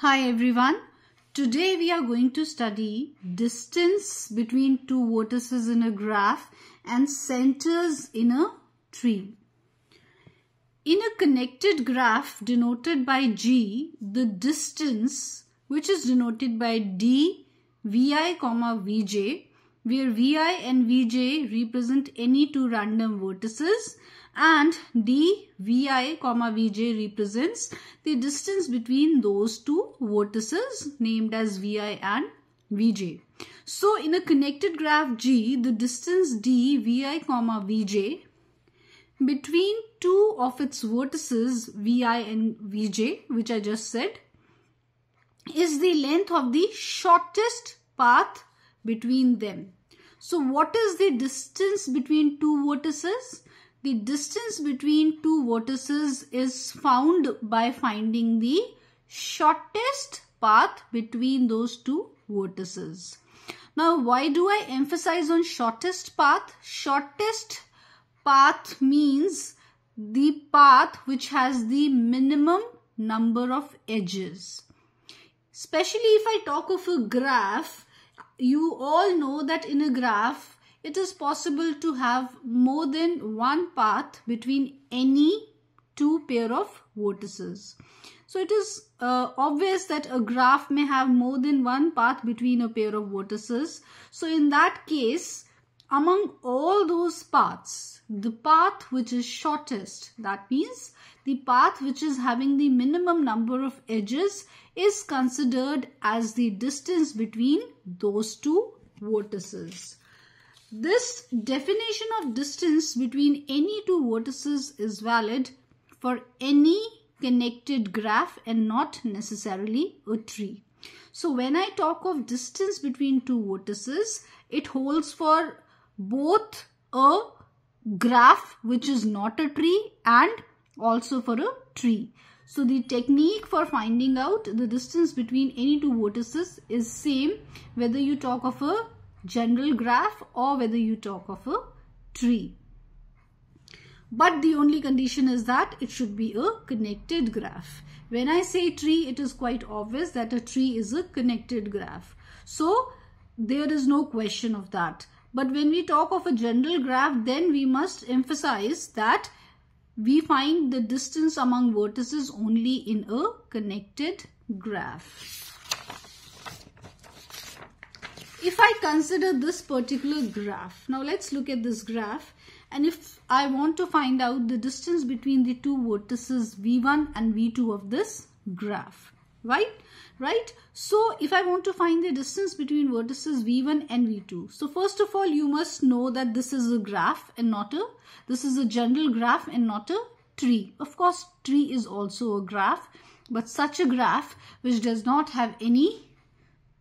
Hi everyone. Today we are going to study distance between two vertices in a graph and centers in a tree. In a connected graph denoted by G, the distance which is denoted by D, Vi, Vj, where Vi and Vj represent any two random vertices and d vi comma vj represents the distance between those two vertices named as vi and vj. So in a connected graph G, the distance d vi comma vj between two of its vertices vi and vj which I just said is the length of the shortest path between them. So what is the distance between two vertices? The distance between two vertices is found by finding the shortest path between those two vertices. Now, why do I emphasize on shortest path? Shortest path means the path which has the minimum number of edges. Especially if I talk of a graph, you all know that in a graph, it is possible to have more than one path between any two pair of vertices. So it is uh, obvious that a graph may have more than one path between a pair of vertices. So in that case, among all those paths, the path which is shortest, that means the path which is having the minimum number of edges is considered as the distance between those two vertices. This definition of distance between any two vertices is valid for any connected graph and not necessarily a tree. So when I talk of distance between two vertices, it holds for both a graph which is not a tree and also for a tree. So the technique for finding out the distance between any two vertices is same whether you talk of a general graph or whether you talk of a tree. But the only condition is that it should be a connected graph. When I say tree, it is quite obvious that a tree is a connected graph. So there is no question of that. But when we talk of a general graph, then we must emphasize that we find the distance among vertices only in a connected graph if I consider this particular graph, now let's look at this graph and if I want to find out the distance between the two vertices V1 and V2 of this graph, right? Right? So if I want to find the distance between vertices V1 and V2, so first of all, you must know that this is a graph and not a, this is a general graph and not a tree. Of course, tree is also a graph, but such a graph which does not have any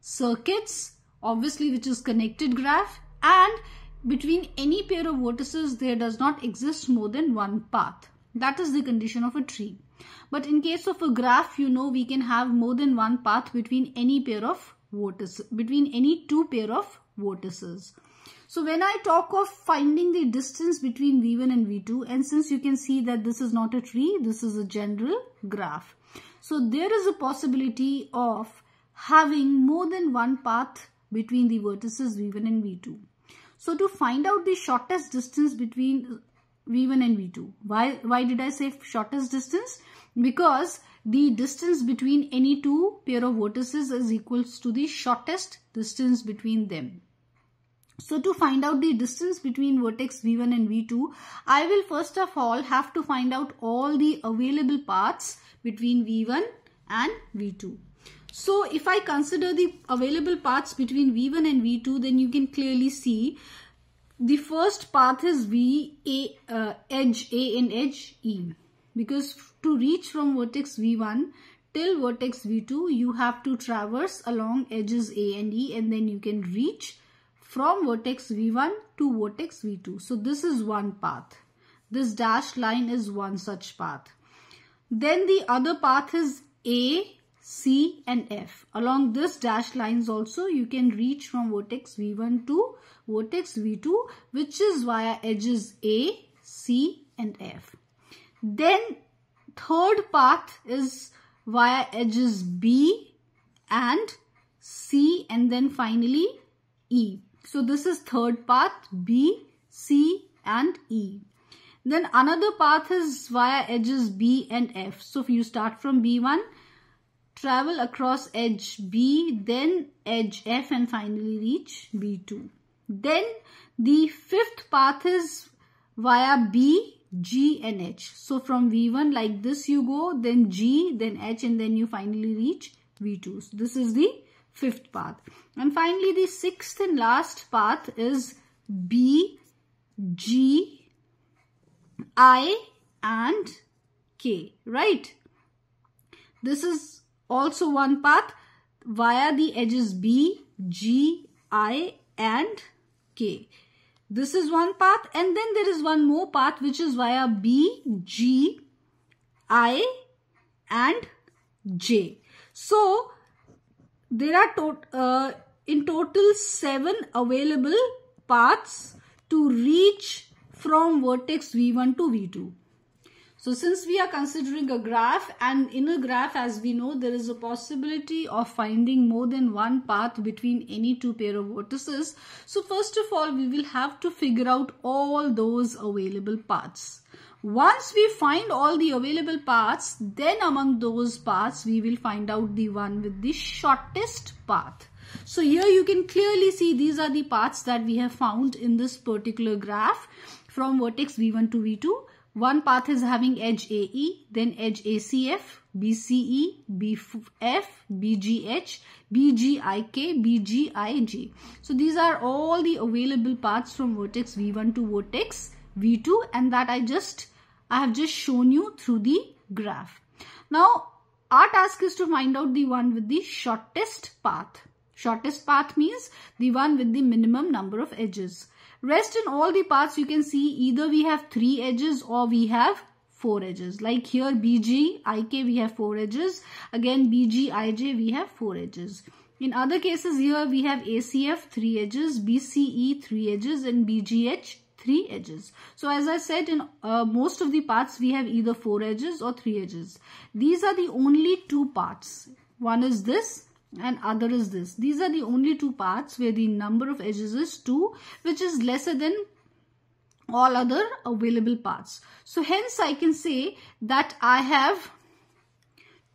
circuits obviously which is connected graph and between any pair of vertices there does not exist more than one path. That is the condition of a tree. But in case of a graph, you know we can have more than one path between any pair of vertices, between any two pair of vertices. So when I talk of finding the distance between V1 and V2 and since you can see that this is not a tree, this is a general graph. So there is a possibility of having more than one path between the vertices V1 and V2. So to find out the shortest distance between V1 and V2. Why, why did I say shortest distance? Because the distance between any two pair of vertices is equals to the shortest distance between them. So to find out the distance between vertex V1 and V2, I will first of all have to find out all the available paths between V1 and V2. So if I consider the available paths between V1 and V2, then you can clearly see the first path is V, A, uh, edge A and edge E. Because to reach from vertex V1 till vertex V2, you have to traverse along edges A and E and then you can reach from vertex V1 to vertex V2. So this is one path. This dashed line is one such path. Then the other path is A, C and F. Along this dashed lines also you can reach from vertex V1 to vertex V2 which is via edges A, C and F. Then third path is via edges B and C and then finally E. So this is third path B, C and E. Then another path is via edges B and F. So if you start from V1, travel across edge B, then edge F and finally reach V2. Then the fifth path is via B, G and H. So from V1 like this you go, then G, then H and then you finally reach V2. So this is the fifth path. And finally the sixth and last path is B, G, I and K, right? This is also one path via the edges B, G, I and K. This is one path and then there is one more path which is via B, G, I and J. So, there are uh, in total seven available paths to reach from vertex V1 to V2. So since we are considering a graph and in a graph as we know there is a possibility of finding more than one path between any two pair of vertices. So first of all we will have to figure out all those available paths. Once we find all the available paths then among those paths we will find out the one with the shortest path. So here you can clearly see these are the paths that we have found in this particular graph from vertex V1 to V2. One path is having edge AE, then edge ACF, BCE, BF, BGH, BGIK, BGIJ. So these are all the available paths from vertex V1 to vertex V2 and that I just I have just shown you through the graph. Now our task is to find out the one with the shortest path. Shortest path means the one with the minimum number of edges. Rest in all the parts you can see either we have 3 edges or we have 4 edges. Like here BG, IK we have 4 edges. Again BG, IJ we have 4 edges. In other cases here we have ACF 3 edges, BCE 3 edges and BGH 3 edges. So as I said in uh, most of the parts we have either 4 edges or 3 edges. These are the only two parts. One is this and other is this. These are the only two paths where the number of edges is 2 which is lesser than all other available paths. So hence I can say that I have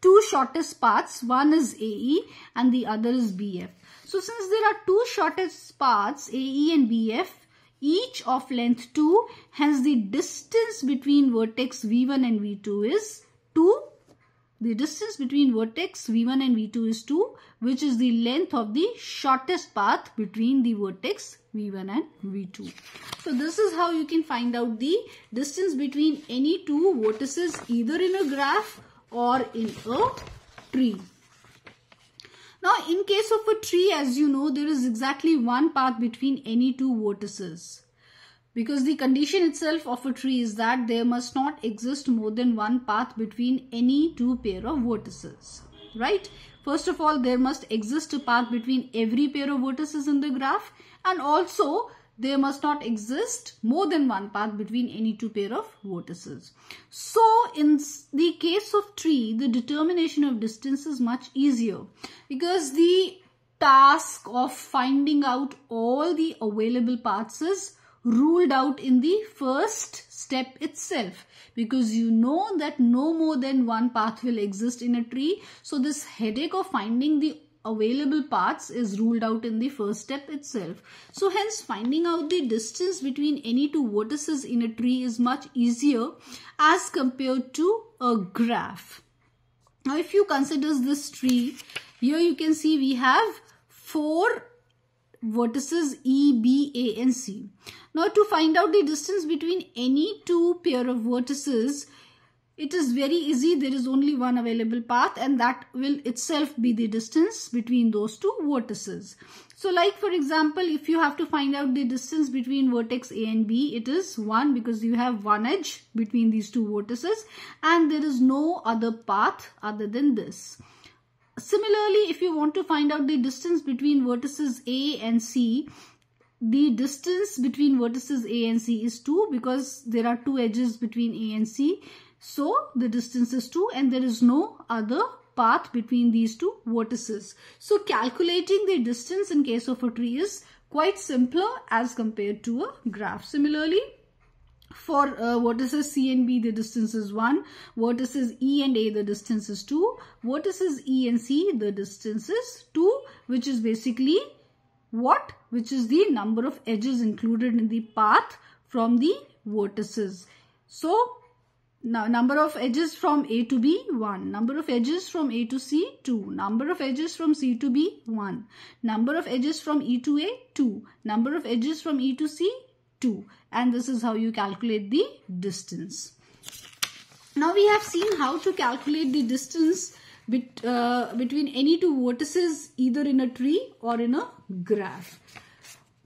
two shortest paths. One is AE and the other is BF. So since there are two shortest paths AE and BF each of length 2 hence the distance between vertex V1 and V2 is 2 the distance between vertex V1 and V2 is 2 which is the length of the shortest path between the vertex V1 and V2. So this is how you can find out the distance between any two vertices either in a graph or in a tree. Now in case of a tree as you know there is exactly one path between any two vertices because the condition itself of a tree is that there must not exist more than one path between any two pair of vertices right first of all there must exist a path between every pair of vertices in the graph and also there must not exist more than one path between any two pair of vertices. So in the case of tree the determination of distance is much easier because the task of finding out all the available paths is ruled out in the first step itself because you know that no more than one path will exist in a tree. So this headache of finding the available paths is ruled out in the first step itself. So hence finding out the distance between any two vertices in a tree is much easier as compared to a graph. Now if you consider this tree, here you can see we have four vertices E, B, A and C. Now to find out the distance between any two pair of vertices, it is very easy. There is only one available path and that will itself be the distance between those two vertices. So like for example, if you have to find out the distance between vertex A and B, it is 1 because you have one edge between these two vertices and there is no other path other than this. Similarly, if you want to find out the distance between vertices A and C, the distance between vertices A and C is 2 because there are two edges between A and C. So the distance is 2 and there is no other path between these two vertices. So calculating the distance in case of a tree is quite simpler as compared to a graph. Similarly, for uh, vertices C and B, the distance is 1. Vertices E and A, the distance is 2. Vertices E and C, the distance is 2, which is basically what? Which is the number of edges included in the path from the vertices. So, now number of edges from A to B 1 number of edges from A to C 2 number of edges from C to B 1 number of edges from E to A 2 number of edges from E to C 2 and this is how you calculate the distance. Now we have seen how to calculate the distance bit, uh, between any two vertices either in a tree or in a graph.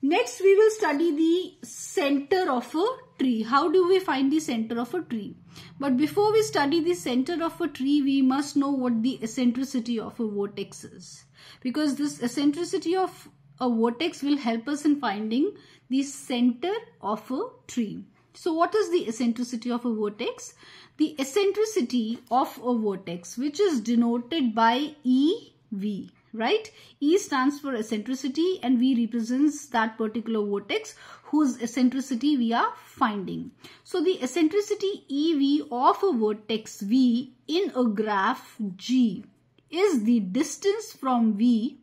Next we will study the center of a tree. How do we find the center of a tree? But before we study the center of a tree, we must know what the eccentricity of a vertex is. Because this eccentricity of a vertex will help us in finding the center of a tree. So what is the eccentricity of a vertex? The eccentricity of a vertex which is denoted by EV right? E stands for eccentricity and V represents that particular vertex whose eccentricity we are finding. So the eccentricity EV of a vertex V in a graph G is the distance from V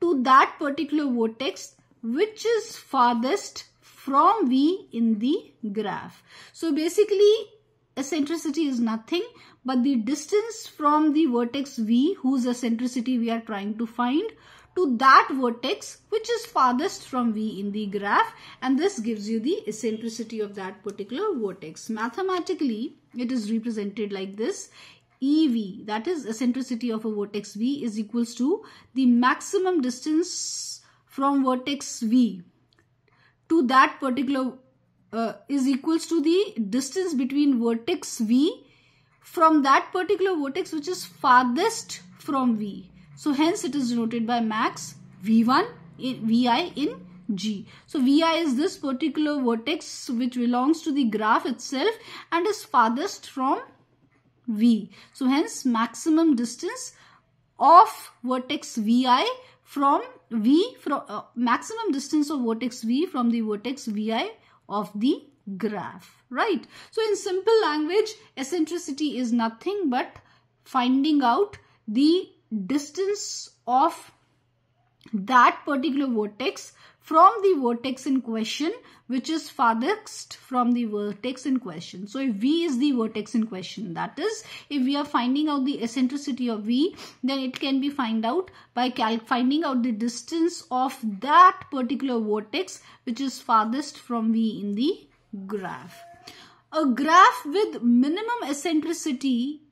to that particular vertex which is farthest from V in the graph. So basically eccentricity is nothing but the distance from the vertex V whose eccentricity we are trying to find to that vertex which is farthest from V in the graph and this gives you the eccentricity of that particular vertex. Mathematically it is represented like this EV that is eccentricity of a vertex V is equals to the maximum distance from vertex V to that particular uh, is equals to the distance between vertex V from that particular vertex which is farthest from V. So hence it is denoted by max V1 in Vi in G. So Vi is this particular vertex which belongs to the graph itself and is farthest from V. So hence maximum distance of vertex Vi from V from uh, maximum distance of vertex V from the vertex Vi of the graph, right? So in simple language, eccentricity is nothing but finding out the distance of that particular vertex from the vertex in question which is farthest from the vertex in question. So if V is the vertex in question that is if we are finding out the eccentricity of V then it can be find out by finding out the distance of that particular vertex which is farthest from V in the graph. A graph with minimum eccentricity,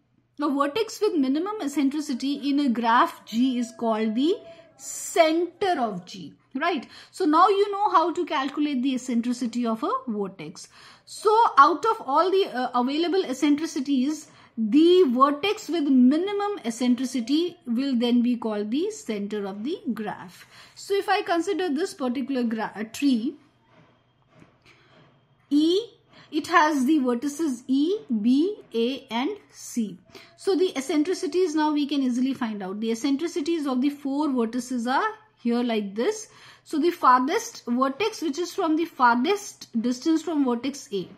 a vertex with minimum eccentricity in a graph G is called the center of G. Right. So now you know how to calculate the eccentricity of a vertex. So out of all the uh, available eccentricities, the vertex with minimum eccentricity will then be called the center of the graph. So if I consider this particular tree, E, it has the vertices E, B, A and C. So the eccentricities now we can easily find out. The eccentricities of the four vertices are here like this. So the farthest vertex which is from the farthest distance from vertex A.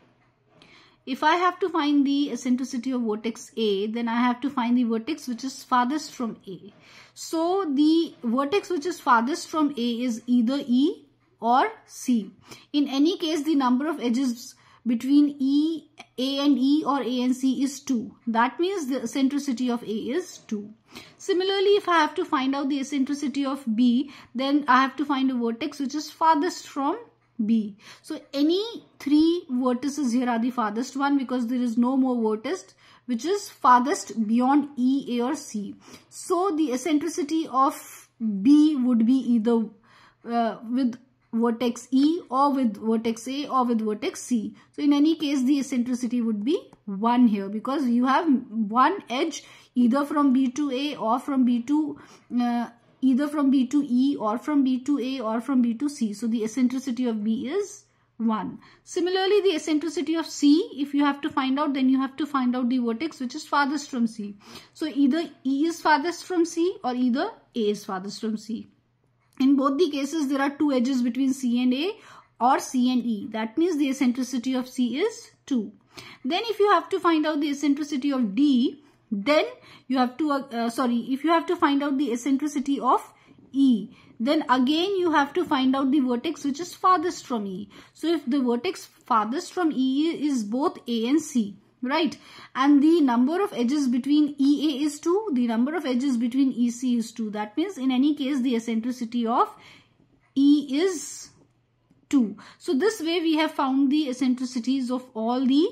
If I have to find the eccentricity of vertex A, then I have to find the vertex which is farthest from A. So the vertex which is farthest from A is either E or C. In any case, the number of edges between E, A and E or A and C is 2. That means the eccentricity of A is 2. Similarly, if I have to find out the eccentricity of B, then I have to find a vertex which is farthest from B. So any three vertices here are the farthest one because there is no more vertex which is farthest beyond E, A or C. So the eccentricity of B would be either uh, with vertex E or with vertex A or with vertex C. So in any case the eccentricity would be 1 here because you have one edge either from B to A or from B to uh, either from B to E or from B to A or from B to C. So the eccentricity of B is 1. Similarly, the eccentricity of C, if you have to find out, then you have to find out the vertex which is farthest from C. So either E is farthest from C or either A is farthest from C. In both the cases, there are two edges between C and A or C and E. That means the eccentricity of C is 2. Then if you have to find out the eccentricity of D, then you have to, uh, uh, sorry, if you have to find out the eccentricity of E, then again you have to find out the vertex which is farthest from E. So if the vertex farthest from E is both A and C, right? And the number of edges between EA is 2, the number of edges between EC is 2. That means in any case the eccentricity of E is 2. So this way we have found the eccentricities of all the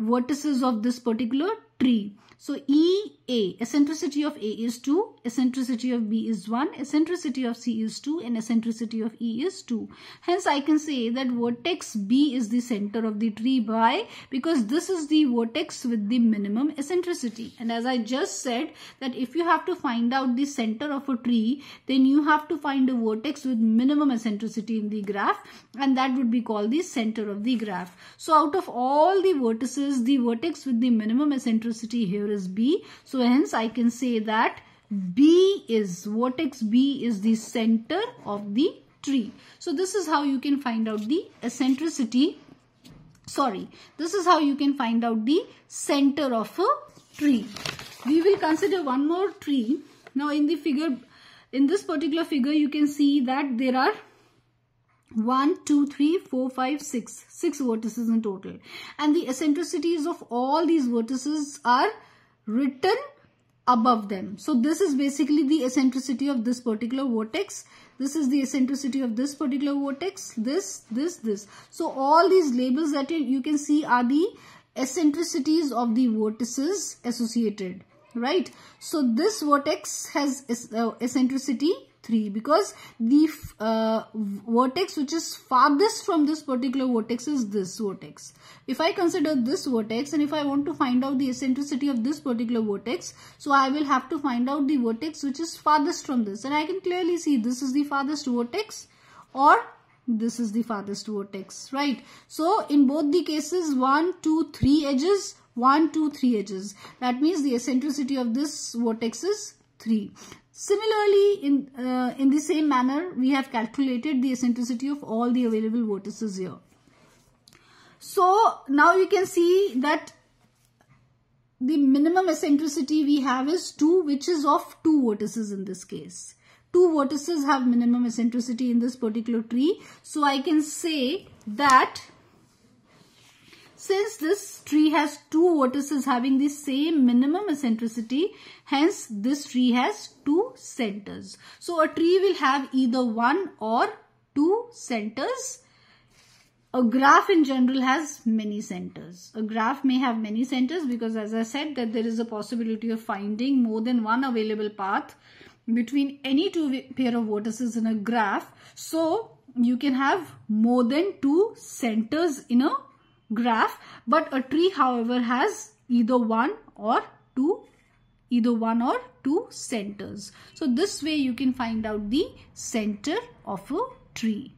vertices of this particular tree. So EA, eccentricity of A is 2, eccentricity of B is 1, eccentricity of C is 2 and eccentricity of E is 2. Hence I can say that vertex B is the center of the tree by because this is the vertex with the minimum eccentricity. And as I just said that if you have to find out the center of a tree then you have to find a vertex with minimum eccentricity in the graph and that would be called the center of the graph. So out of all the vertices the vertex with the minimum eccentricity here here is B. So hence I can say that B is, vertex B is the center of the tree. So this is how you can find out the eccentricity. Sorry, this is how you can find out the center of a tree. We will consider one more tree. Now in the figure, in this particular figure, you can see that there are 1, 2, 3, 4, 5, 6. 6 vertices in total. And the eccentricities of all these vertices are written above them. So this is basically the eccentricity of this particular vertex. This is the eccentricity of this particular vertex. This, this, this. So all these labels that you can see are the eccentricities of the vertices associated. Right. So this vertex has uh, eccentricity 3 because the uh, vertex which is farthest from this particular vertex is this vertex. If I consider this vertex and if I want to find out the eccentricity of this particular vertex, so I will have to find out the vertex which is farthest from this and I can clearly see this is the farthest vertex or this is the farthest vertex, right? So in both the cases, 1, 2, 3 edges, 1, 2, 3 edges. That means the eccentricity of this vertex is 3. Similarly, in, uh, in the same manner, we have calculated the eccentricity of all the available vertices here. So, now you can see that the minimum eccentricity we have is 2 which is of 2 vertices in this case. 2 vertices have minimum eccentricity in this particular tree. So, I can say that since this tree has two vertices having the same minimum eccentricity, hence this tree has two centers. So a tree will have either one or two centers. A graph in general has many centers. A graph may have many centers because as I said that there is a possibility of finding more than one available path between any two pair of vertices in a graph. So you can have more than two centers in a graph but a tree however has either one or two either one or two centers. So this way you can find out the center of a tree.